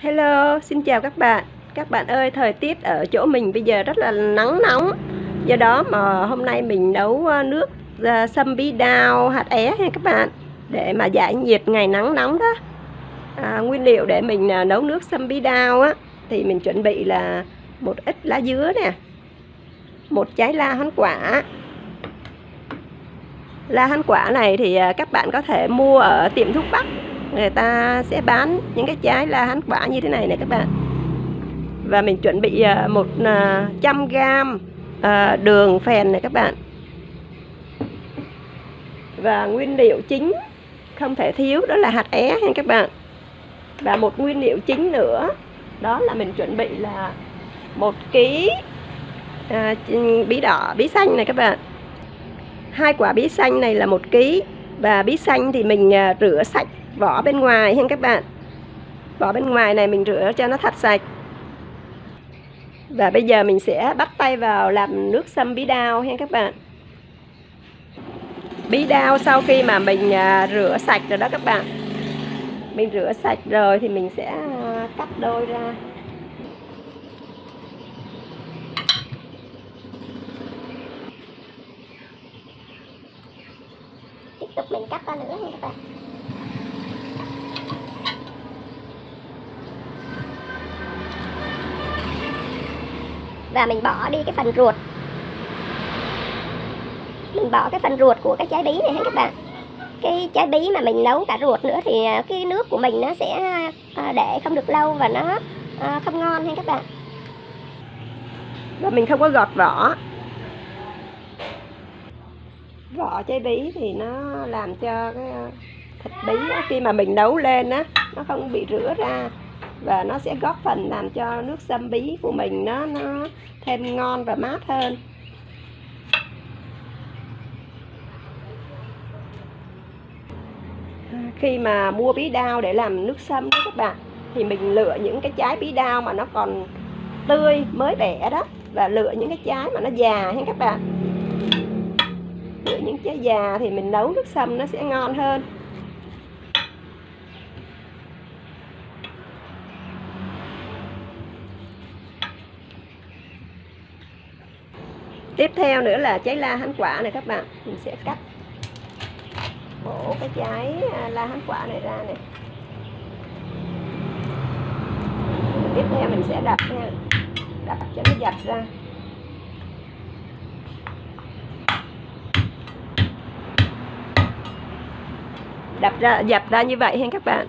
Hello, xin chào các bạn. Các bạn ơi, thời tiết ở chỗ mình bây giờ rất là nắng nóng. Do đó mà hôm nay mình nấu ờ, nước ờ, sâm bí đao hạt é nha các bạn để mà giải nhiệt ngày nắng nóng đó. À, nguyên liệu để mình ờ, nấu nước sâm bí đao á thì mình chuẩn bị là một ít lá dứa nè. Một trái la hán quả. La hán quả này thì các bạn có thể mua ở tiệm thuốc bắc người ta sẽ bán những cái trái la hán quả như thế này này các bạn. Và mình chuẩn bị à, một à, trăm gram à, đường phèn này các bạn. Và nguyên liệu chính không thể thiếu đó là hạt é nha các bạn. Và một nguyên liệu chính nữa đó là mình chuẩn bị là một ký à, bí đỏ bí xanh này các bạn. Hai quả bí xanh này là một ký. Và bí xanh thì mình rửa sạch vỏ bên ngoài hen các bạn. Vỏ bên ngoài này mình rửa cho nó thật sạch. Và bây giờ mình sẽ bắt tay vào làm nước sâm bí đao hen các bạn. Bí đao sau khi mà mình à, rửa sạch rồi đó các bạn. Mình rửa sạch rồi thì mình sẽ à, cắt đôi ra. Tiếp tục mình cắt ra nữa nha các bạn. Và mình bỏ đi cái phần ruột. Mình bỏ cái phần ruột của cái trái bí này ha các bạn? Cái trái bí mà mình nấu cả ruột nữa thì à, cái nước của mình nó sẽ à, để không được lâu và nó à, không ngon ha các bạn? Và mình không có gọt vỏ. Vỏ trái bí thì nó làm cho cái thịt bí khi mà mình nấu lên á, nó không bị rửa ra và nó sẽ góp phần làm cho nước sâm bí của mình nó nó thêm ngon và mát hơn. À, khi mà mua bí đao để làm nước sâm đó các bạn, thì mình lựa những cái trái bí đao mà nó còn tươi mới bẻ đó, và lựa những cái trái mà nó già nha các bạn. Lựa những trái già thì mình nấu nước sâm nó sẽ ngon hơn. Tiếp theo nữa là trái la hán quả này các bạn. Mình sẽ cắt. Bổ cái trái à, la hán quả này ra này. Tiếp theo mình sẽ đập nha. Đập cho nó dập ra. Đập ra dập ra như vậy hen các bạn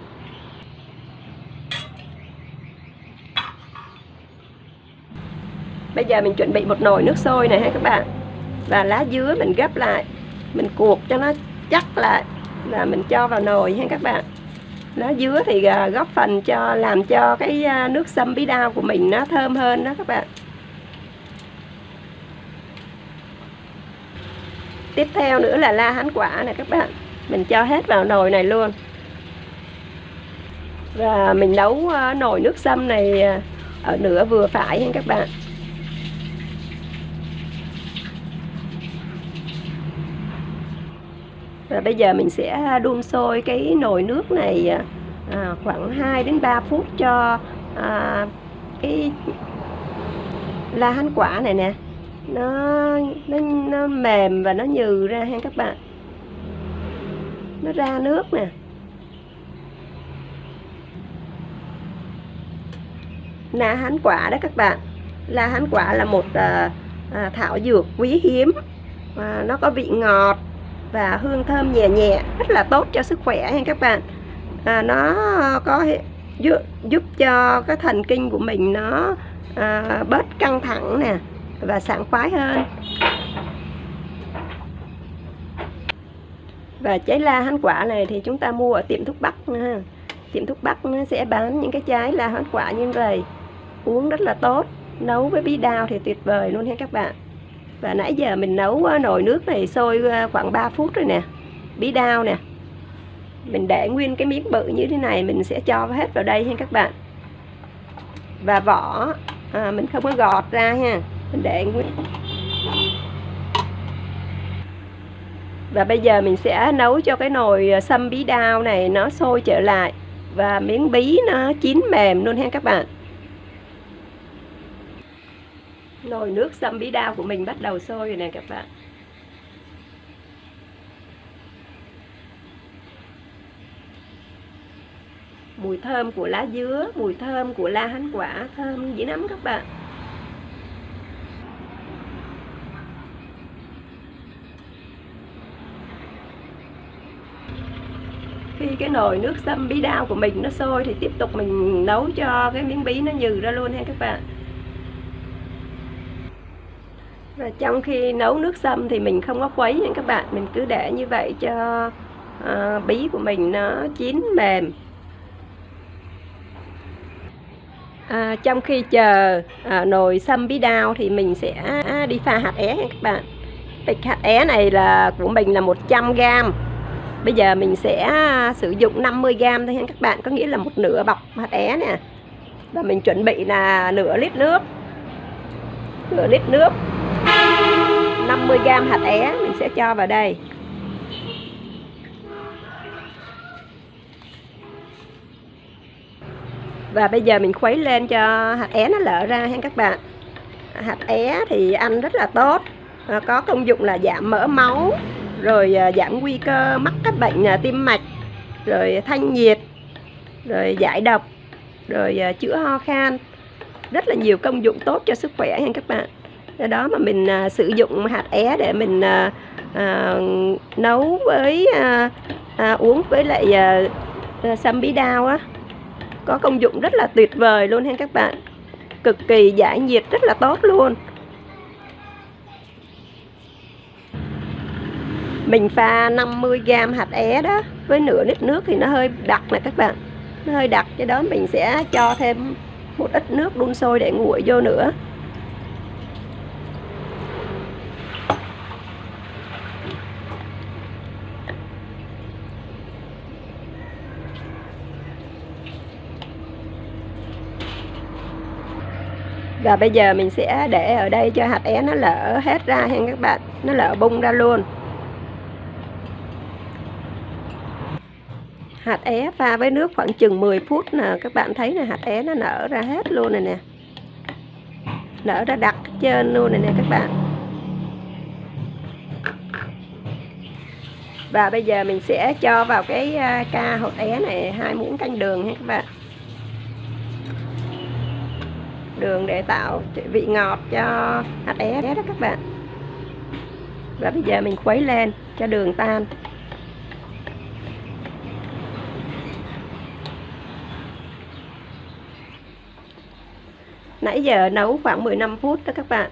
bây giờ mình chuẩn bị một nồi nước sôi này ha các bạn. Và lá dứa mình gấp lại. Mình cuột cho nó chắc lại là mình cho vào nồi ha các bạn. Lá dứa thì à, góp phần cho, làm cho cái à, nước sâm bí đao của mình nó thơm hơn đó các bạn. Tiếp theo nữa là la hán quả này các bạn. Mình cho hết vào nồi này luôn. Và mình nấu à, nồi nước sâm này ở nửa vừa phải nha các bạn. Rồi bây giờ mình sẽ à, đun sôi cái nồi nước này à, à khoảng 2 đến 3 phút cho à, cái la hán quả này nè. Nó, nó nó mềm và nó nhừ ra ha các bạn. Nó ra nước nè. La hán quả đó các bạn. La hán quả là một à, à, thảo dược quý hiếm. À, nó có vị ngọt và hương thơm nhẹ nhẹ rất là tốt cho sức khỏe nha các bạn. À, nó có giúp, giúp cho cái thần kinh của mình nó à, bớt căng thẳng nè và sảng khoái hơn. Và trái la hán quả này thì chúng ta mua ở tiệm thuốc bắc ha. tiệm thuốc bắc nó sẽ bán những cái trái la hán quả như vậy. Uống rất là tốt nấu với bí đao thì tuyệt vời luôn nha các bạn và nãy giờ mình nấu ờ, nồi nước này sôi ờ, khoảng 3 phút rồi nè. Bí đao nè. Mình để nguyên cái miếng bự như thế này mình sẽ cho hết vào đây ha các bạn. Và vỏ à, mình không có gọt ra ha. Mình để nguyên. Và bây giờ mình sẽ nấu cho cái nồi sâm bí đao này nó sôi trở lại. Và miếng bí nó chín mềm luôn ha các bạn nồi nước sâm bí đao của mình bắt đầu sôi rồi nè các bạn. Mùi thơm của lá dứa, mùi thơm của la hán quả, thơm dữ lắm các bạn. Khi cái nồi nước sâm bí đao của mình nó sôi thì tiếp tục mình nấu cho cái miếng bí nó nhừ ra luôn ha các bạn và trong khi nấu nước sâm thì mình không có khuấy nha các bạn. Mình cứ để như vậy cho à, bí của mình nó chín mềm. À, trong khi chờ à, nồi sâm bí đao thì mình sẽ đi pha hạt é nha các bạn. Bịch hạt é này là của mình là 100 gram. Bây giờ mình sẽ à, sử dụng 50 gram thôi nha các bạn. Có nghĩa là một nửa bọc hạt é nè. Và mình chuẩn bị là nửa lít nước. Nửa lít nước. 50g hạt é, mình sẽ cho vào đây. Và bây giờ mình khuấy lên cho hạt é nó lỡ ra ha các bạn. Hạt é thì ăn rất là tốt. À, có công dụng là giảm mỡ máu, rồi à, giảm nguy cơ mắc các bệnh à, tim mạch, rồi thanh nhiệt, rồi giải độc, rồi chữa ho khan. Rất là nhiều công dụng tốt cho sức khỏe nha các bạn do đó mà mình à, sử dụng hạt é để mình à, à, nấu với à, à, uống với lại à, à sâm bí đao á. Có công dụng rất là tuyệt vời luôn ha các bạn. Cực kỳ giải nhiệt rất là tốt luôn. Mình pha 50g hạt é đó với nửa lít nước thì nó hơi đặc nè các bạn. Nó hơi đặc cho đó mình sẽ cho thêm một ít nước đun sôi để nguội vô nữa. Và bây giờ mình sẽ để ở đây cho hạt é nó lỡ hết ra hen các bạn. Nó lỡ bung ra luôn. Hạt é pha với nước khoảng chừng 10 phút nè. Các bạn thấy là hạt é nó nở ra hết luôn này nè. Nở ra đặc trên luôn này nè các bạn. Và bây giờ mình sẽ cho vào cái à, ca hột é này, hai muỗng canh đường nha các bạn đường để tạo vị ngọt cho hạt é đó các bạn. Và bây giờ mình khuấy lên cho đường tan. Nãy giờ nấu khoảng 15 phút đó các bạn.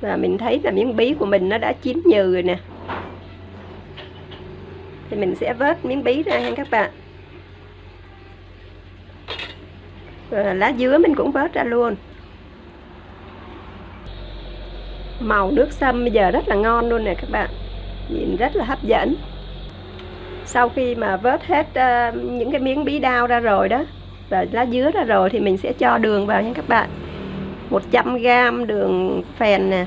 Và mình thấy là miếng bí của mình nó đã chín nhừ rồi nè. Thì mình sẽ vớt miếng bí ra nha các bạn. Và lá dứa mình cũng vớt ra luôn. Màu nước sâm bây giờ rất là ngon luôn nè các bạn. Nhìn rất là hấp dẫn. Sau khi mà vớt hết uh, những cái miếng bí đao ra rồi đó và lá dứa ra rồi thì mình sẽ cho đường vào nha các bạn. 100g đường phèn nè.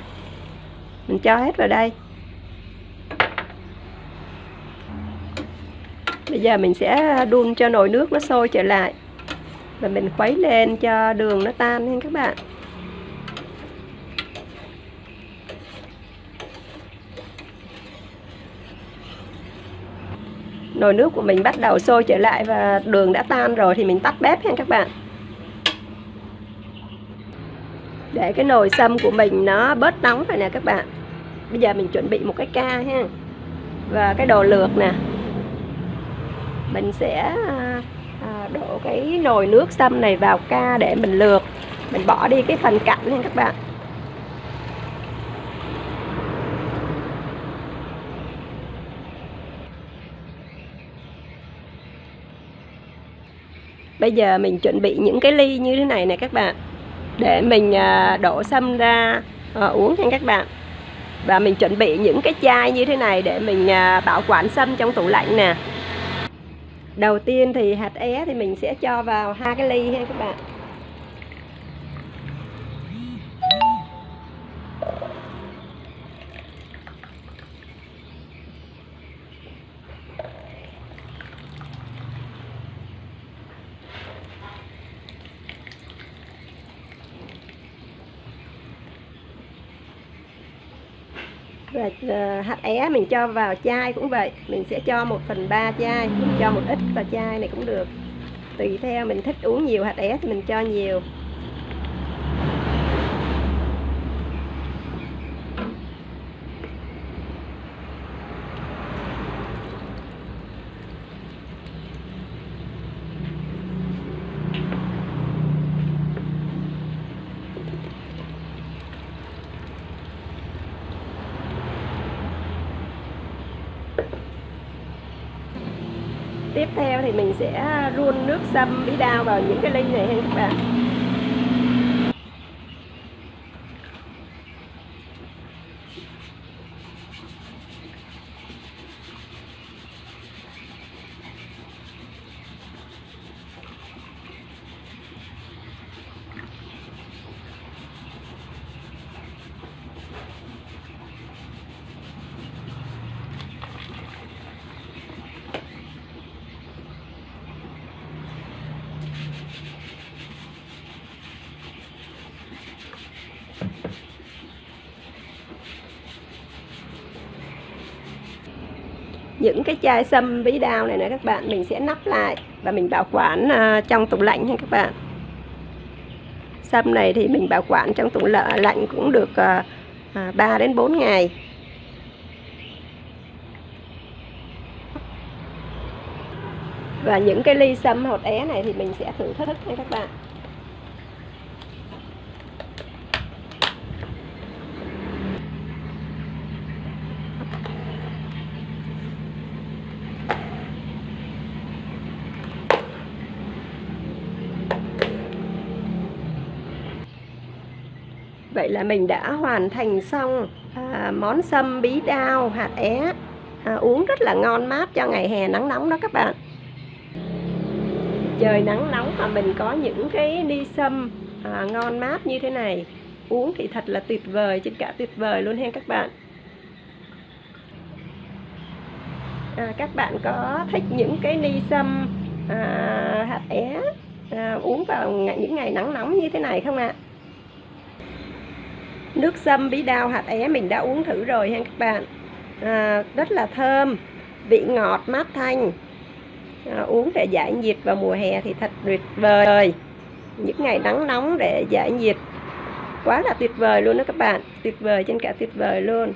Mình cho hết vào đây. Bây giờ mình sẽ đun cho nồi nước nó sôi trở lại. Và mình khuấy lên cho đường nó tan nha các bạn. Nồi nước của mình bắt đầu sôi trở lại và đường đã tan rồi thì mình tắt bếp nha các bạn. Để cái nồi sâm của mình nó bớt nóng rồi nè các bạn. Bây giờ mình chuẩn bị một cái ca ha. Và cái đồ lược nè. Mình sẽ à, à, đổ cái nồi nước sâm này vào ca để mình lược. Mình bỏ đi cái phần cạnh nha các bạn. Bây giờ mình chuẩn bị những cái ly như thế này nè các bạn. Để mình à, đổ sâm ra à, uống nha các bạn. Và mình chuẩn bị những cái chai như thế này để mình à, bảo quản sâm trong tủ lạnh nè. Đầu tiên thì hạt é thì mình sẽ cho vào hai cái ly ha các bạn. Và ờ, hạt é mình cho vào chai cũng vậy. Mình sẽ cho 1 phần 3 chai mình cho một ít vào chai này cũng được. Tùy theo mình thích uống nhiều hạt é thì mình cho nhiều. Tiếp theo thì mình sẽ run nước sâm bí đao vào những cái ly này ha các bạn. Những cái chai sâm bí đao này nè các bạn mình sẽ nắp lại và mình bảo quản à, trong tủ lạnh nha các bạn. Sâm này thì mình bảo quản trong tủ lạnh cũng được à, à 3 đến 4 ngày. Và những cái ly sâm hột é này thì mình sẽ thưởng thức nha các bạn. Vậy là mình đã hoàn thành xong à, món sâm bí đao hạt é à, uống rất là ngon mát cho ngày hè nắng nóng đó các bạn. Trời nắng nóng mà mình có những cái ni sâm à, ngon mát như thế này uống thì thật là tuyệt vời trên cả tuyệt vời luôn hen các bạn. À, các bạn có thích những cái ni sâm à, hạt é à, uống vào những ngày nắng nóng như thế này không ạ? Nước sâm bí đao hạt é mình đã uống thử rồi ha các bạn. À, rất là thơm vị ngọt mát thanh. À, uống để giải nhiệt vào mùa hè thì thật tuyệt vời. Những ngày nắng nóng để giải nhiệt. Quá là tuyệt vời luôn đó các bạn tuyệt vời trên cả tuyệt vời luôn.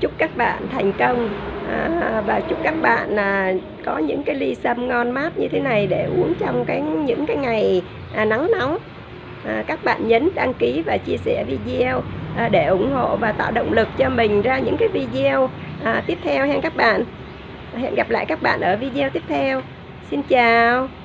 Chúc các bạn thành công. À, và chúc các bạn là có những cái ly sâm ngon mát như thế này để uống trong cái những cái ngày à, nắng nóng à, các bạn nhấn đăng ký và chia sẻ video à, để ủng hộ và tạo động lực cho mình ra những cái video à, tiếp theo hen các bạn. Hẹn gặp lại các bạn ở video tiếp theo. Xin chào.